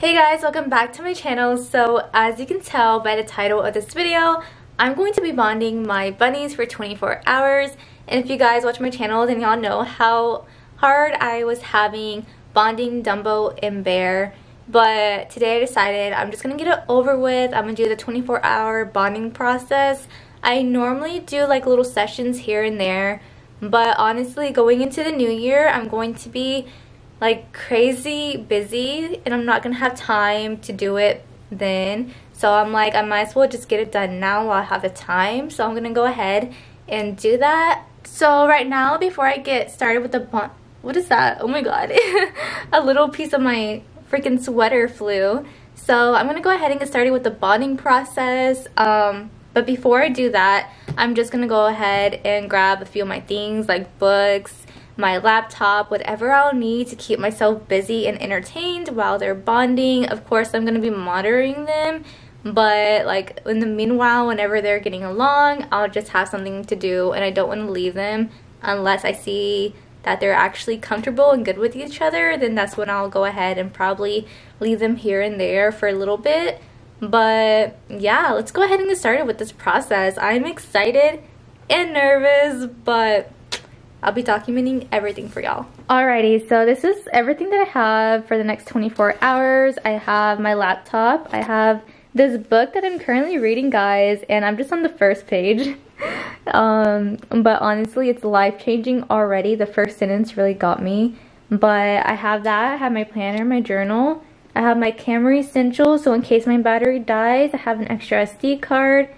Hey guys, welcome back to my channel. So as you can tell by the title of this video, I'm going to be bonding my bunnies for 24 hours. And if you guys watch my channel, then y'all know how hard I was having bonding Dumbo and Bear. But today I decided I'm just going to get it over with. I'm going to do the 24 hour bonding process. I normally do like little sessions here and there. But honestly, going into the new year, I'm going to be like crazy busy and I'm not gonna have time to do it then. So I'm like I might as well just get it done now while I have the time. So I'm gonna go ahead and do that. So right now before I get started with the bond what is that? Oh my god. A little piece of my freaking sweater flew so I'm gonna go ahead and get started with the bonding process. Um, but before I do that I'm just gonna go ahead and grab a few of my things like books my laptop, whatever I'll need to keep myself busy and entertained while they're bonding. Of course, I'm going to be monitoring them, but like in the meanwhile, whenever they're getting along, I'll just have something to do and I don't want to leave them unless I see that they're actually comfortable and good with each other, then that's when I'll go ahead and probably leave them here and there for a little bit. But yeah, let's go ahead and get started with this process. I'm excited and nervous, but I'll be documenting everything for y'all. Alrighty, so this is everything that I have for the next 24 hours. I have my laptop. I have this book that I'm currently reading, guys, and I'm just on the first page. um, but honestly, it's life-changing already. The first sentence really got me. But I have that. I have my planner, my journal. I have my camera essentials, so in case my battery dies, I have an extra SD card.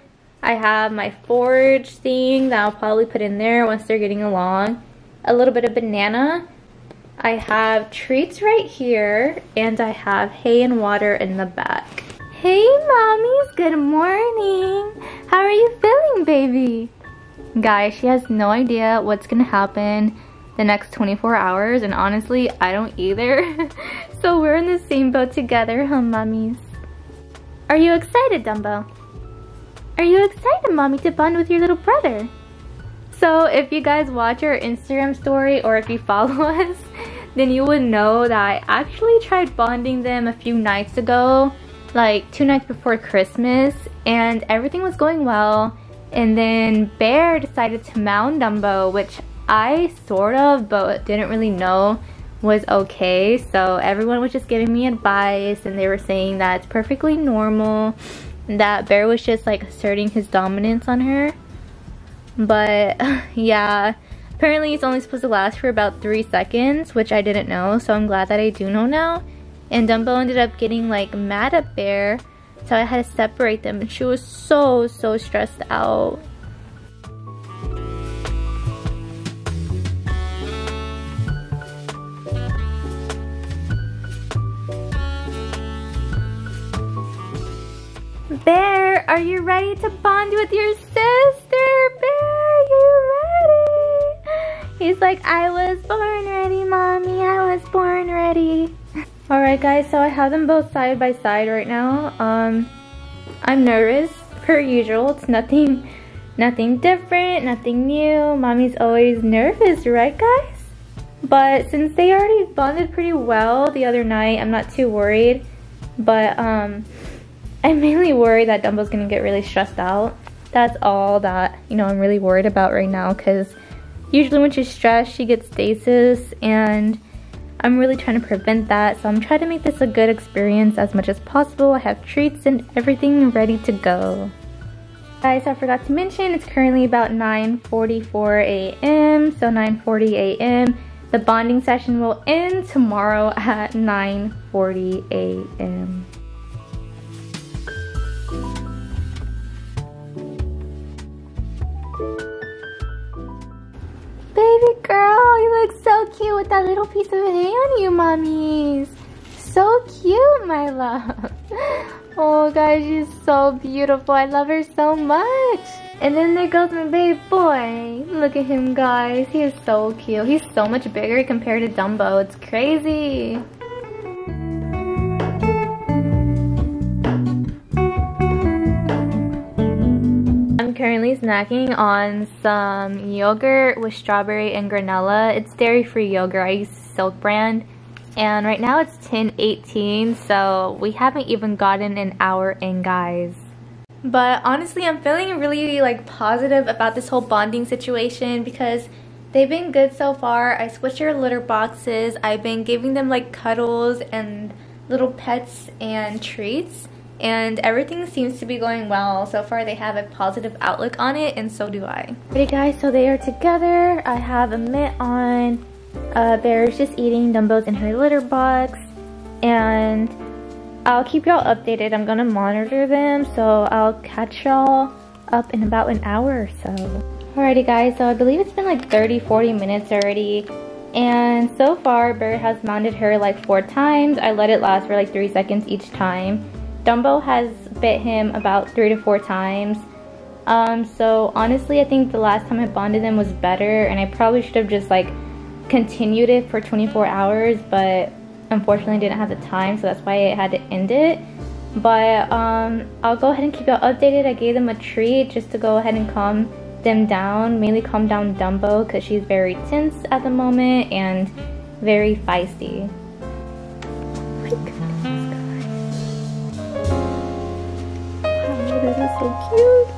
I have my forage thing that I'll probably put in there once they're getting along. A little bit of banana. I have treats right here and I have hay and water in the back. Hey mommies, good morning. How are you feeling baby? Guys, she has no idea what's gonna happen the next 24 hours and honestly, I don't either. so we're in the same boat together, huh mommies? Are you excited, Dumbo? Are you excited, Mommy, to bond with your little brother? So if you guys watch our Instagram story or if you follow us, then you would know that I actually tried bonding them a few nights ago, like two nights before Christmas, and everything was going well. And then Bear decided to mount Dumbo, which I sort of, but didn't really know was okay. So everyone was just giving me advice and they were saying that it's perfectly normal that Bear was just like asserting his dominance on her. But yeah, apparently it's only supposed to last for about three seconds, which I didn't know, so I'm glad that I do know now. And Dumbo ended up getting like mad at Bear, so I had to separate them and she was so, so stressed out. Bear, are you ready to bond with your sister? Bear, you ready? He's like, I was born ready, mommy. I was born ready. Alright guys, so I have them both side by side right now. Um, I'm nervous, per usual. It's nothing, nothing different, nothing new. Mommy's always nervous, right guys? But since they already bonded pretty well the other night, I'm not too worried. But, um, I'm mainly worried that Dumbo's gonna get really stressed out. That's all that, you know, I'm really worried about right now because usually when she's stressed, she gets stasis and I'm really trying to prevent that. So I'm trying to make this a good experience as much as possible. I have treats and everything ready to go. Guys, I forgot to mention, it's currently about 9.44 a.m. So 9.40 a.m. The bonding session will end tomorrow at 9.40 a.m. little piece of hay on you, mommies. So cute, my love. Oh, guys, she's so beautiful. I love her so much. And then there goes my baby boy. Look at him, guys. He is so cute. He's so much bigger compared to Dumbo. It's crazy. Snacking on some yogurt with strawberry and granola. It's dairy-free yogurt. I use Silk brand. and right now it's 10:18, so we haven't even gotten an hour in, guys. But honestly, I'm feeling really like positive about this whole bonding situation because they've been good so far. I switched their litter boxes. I've been giving them like cuddles and little pets and treats and everything seems to be going well. So far they have a positive outlook on it and so do I. Okay guys, so they are together. I have a mitt on. Uh, Bear's just eating Dumbo's in her litter box and I'll keep y'all updated. I'm gonna monitor them so I'll catch y'all up in about an hour or so. Alrighty guys, so I believe it's been like 30-40 minutes already and so far Bear has mounted her like four times. I let it last for like three seconds each time. Dumbo has bit him about three to four times. Um, so honestly, I think the last time I bonded them was better and I probably should have just like continued it for 24 hours, but unfortunately didn't have the time, so that's why I had to end it. But um, I'll go ahead and keep y'all updated. I gave them a treat just to go ahead and calm them down, mainly calm down Dumbo because she's very tense at the moment and very feisty. So cute.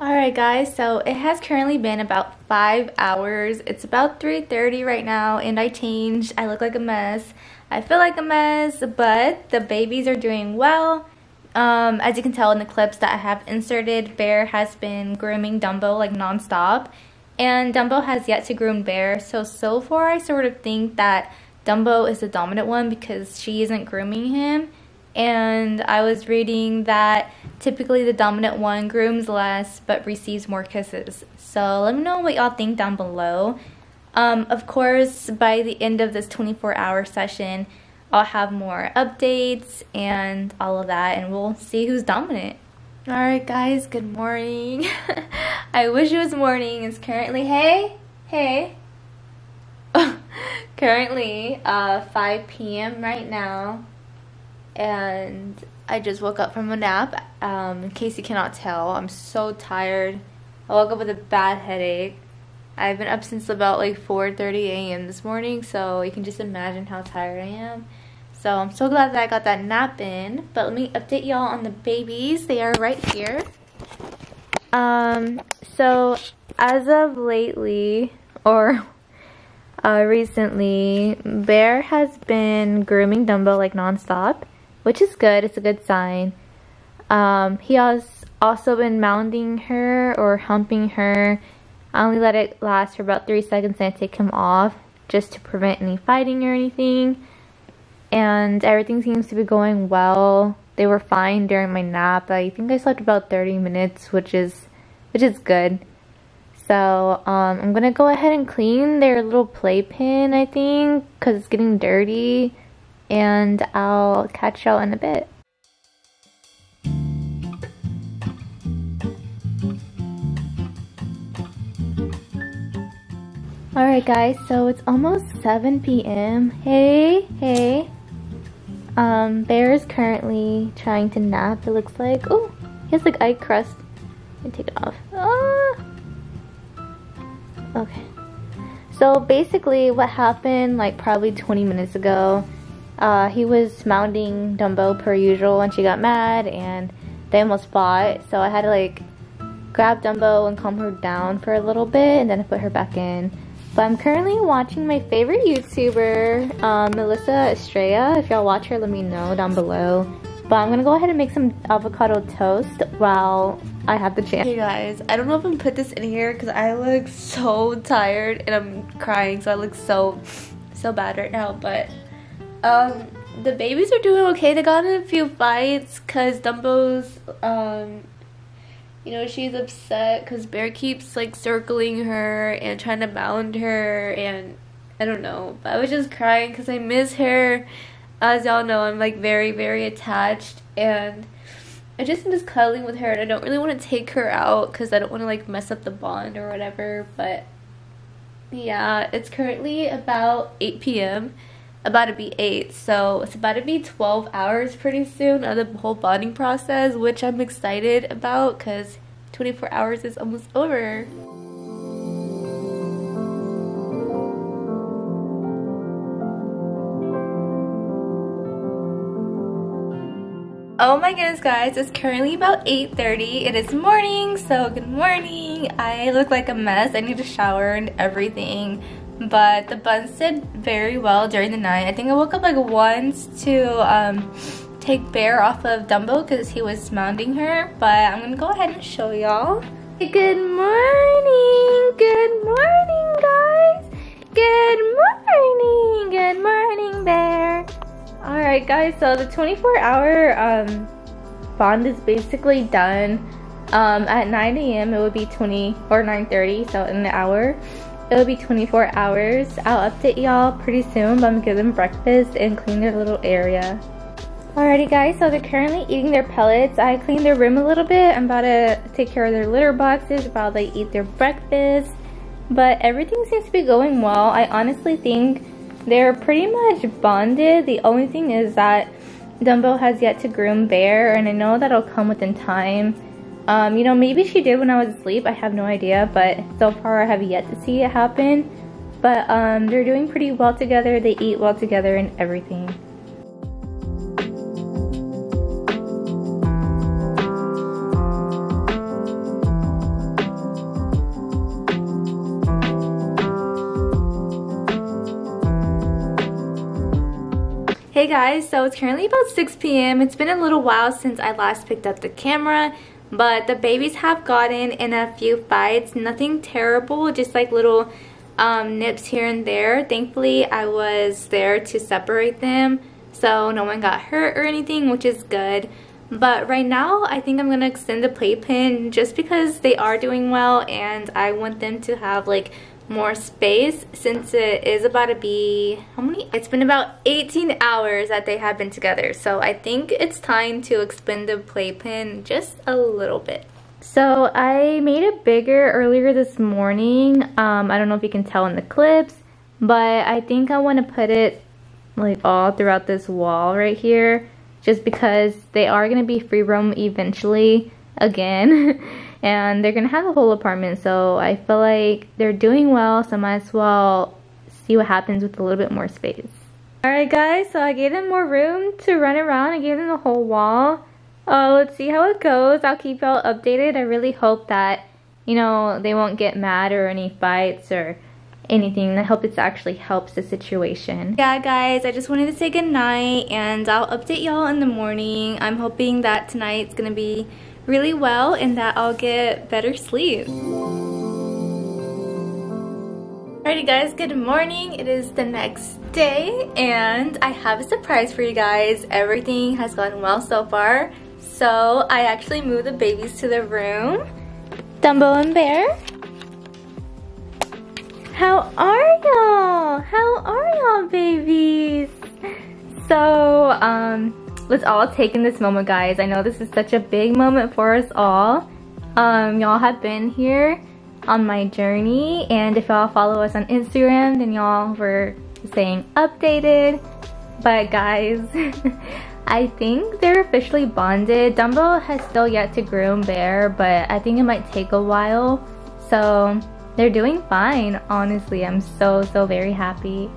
Alright guys, so it has currently been about 5 hours. It's about 3.30 right now and I changed. I look like a mess. I feel like a mess, but the babies are doing well. Um, as you can tell in the clips that I have inserted, Bear has been grooming Dumbo like non-stop and Dumbo has yet to groom Bear. So, so far I sort of think that Dumbo is the dominant one because she isn't grooming him. And I was reading that typically the dominant one grooms less but receives more kisses. So let me know what y'all think down below. Um, of course, by the end of this 24 hour session, I'll have more updates and all of that and we'll see who's dominant. Alright guys, good morning. I wish it was morning. It's currently, hey, hey. currently uh, 5 p.m. right now. And I just woke up from a nap. Um, in case you cannot tell, I'm so tired. I woke up with a bad headache. I've been up since about like 4.30 a.m. this morning, so you can just imagine how tired I am. So I'm so glad that I got that nap in. But let me update y'all on the babies. They are right here. Um, so as of lately, or uh, recently, Bear has been grooming Dumbo like nonstop, which is good. It's a good sign. Um, he has also been mounding her or humping her. I only let it last for about three seconds and I take him off just to prevent any fighting or anything and everything seems to be going well. They were fine during my nap. I think I slept about 30 minutes, which is which is good. So um, I'm gonna go ahead and clean their little playpen, I think, because it's getting dirty. And I'll catch y'all in a bit. Alright guys, so it's almost 7 p.m. Hey, hey. Um, Bear is currently trying to nap, it looks like. Oh, he has like eye crust. Let me take it off. Ah! Okay. So basically what happened like probably 20 minutes ago, uh, he was mounting Dumbo per usual and she got mad and they almost fought. So I had to like grab Dumbo and calm her down for a little bit and then I put her back in. But I'm currently watching my favorite YouTuber, um, Melissa Estrella. If y'all watch her, let me know down below. But I'm gonna go ahead and make some avocado toast while I have the chance. Hey guys, I don't know if I'm put this in here because I look so tired and I'm crying, so I look so, so bad right now. But um, the babies are doing okay. They got in a few fights because Dumbo's um, you know, she's upset because Bear keeps like circling her and trying to bound her and I don't know. But I was just crying because I miss her. As y'all know, I'm like very, very attached and I just miss cuddling with her and I don't really want to take her out because I don't want to like mess up the bond or whatever. But yeah, it's currently about 8 p.m. about to be 8 so it's about to be 12 hours pretty soon of the whole bonding process which I'm excited about because 24 hours is almost over. Oh my goodness guys, it's currently about 8.30. It is morning, so good morning. I look like a mess. I need to shower and everything. But the buns did very well during the night. I think I woke up like once to um, take Bear off of Dumbo because he was mounting her. But I'm to go ahead and show y'all. Good morning! Good morning guys! Good morning! Good morning Bear! Alright guys, so the 24 hour um, bond is basically done. Um, at 9 a.m. it would be 20 or 9.30, so in an hour. It will be 24 hours. I'll update y'all pretty soon, but I'm gonna give them breakfast and clean their little area. Alrighty guys, so they're currently eating their pellets. I cleaned their room a little bit. I'm about to take care of their litter boxes while they eat their breakfast. But everything seems to be going well. I honestly think they're pretty much bonded. The only thing is that Dumbo has yet to groom Bear, and I know that'll come within time. Um, you know, maybe she did when I was asleep. I have no idea, but so far I have yet to see it happen. But um, they're doing pretty well together. They eat well together and everything. Hey guys, so it's currently about 6 p.m. It's been a little while since I last picked up the camera, but the babies have gotten in a few fights. Nothing terrible, just like little um, nips here and there. Thankfully, I was there to separate them, so no one got hurt or anything, which is good. But right now, I think I'm to extend the playpen just because they are doing well and I want them to have like more space since it is about to be how many? It's been about 18 hours that they have been together. So I think it's time to expand the playpen just a little bit. So I made it bigger earlier this morning. Um, I don't know if you can tell in the clips but I think I want to put it like all throughout this wall right here just because they are going to be free roam eventually again and they're gonna have a whole apartment so I feel like they're doing well so I might as well see what happens with a little bit more space. Alright guys, so I gave them more room to run around. I gave them the whole wall. Uh, let's see how it goes. I'll keep y'all updated. I really hope that, you know, they won't get mad or any fights or anything. I hope it actually helps the situation. Yeah guys, I just wanted to say good night and I'll update y'all in the morning. I'm hoping that tonight's gonna be really well and that I'll get better sleep. Alrighty guys, good morning. It is the next day and I have a surprise for you guys. Everything has gone well so far. So I actually moved the babies to the room. Dumbo and Bear. How are y'all? How are y'all babies? So, um, let's all take in this moment, guys. I know this is such a big moment for us all. Um, y'all have been here on my journey, and if y'all follow us on Instagram, then y'all were saying updated. But guys, I think they're officially bonded. Dumbo has still yet to groom Bear, but I think it might take a while. So they're doing fine, honestly. I'm so, so very happy.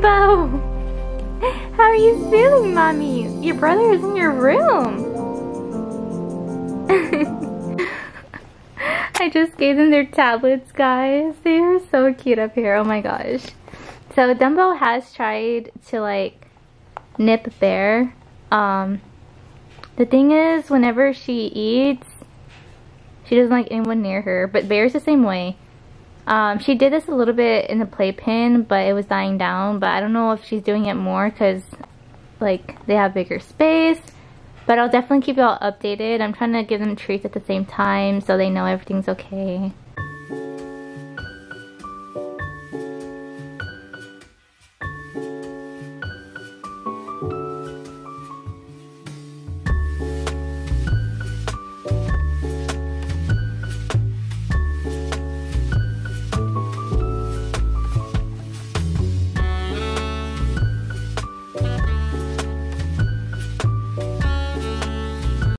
Dumbo! How are you feeling, Mommy? Your brother is in your room. I just gave them their tablets, guys. They are so cute up here. Oh my gosh. So Dumbo has tried to like nip Bear. Um, the thing is, whenever she eats, she doesn't like anyone near her. But Bear's the same way. Um, she did this a little bit in the playpen, but it was dying down. But I don't know if she's doing it more because, like, they have bigger space. But I'll definitely keep y'all updated. I'm trying to give them treats at the same time so they know everything's okay.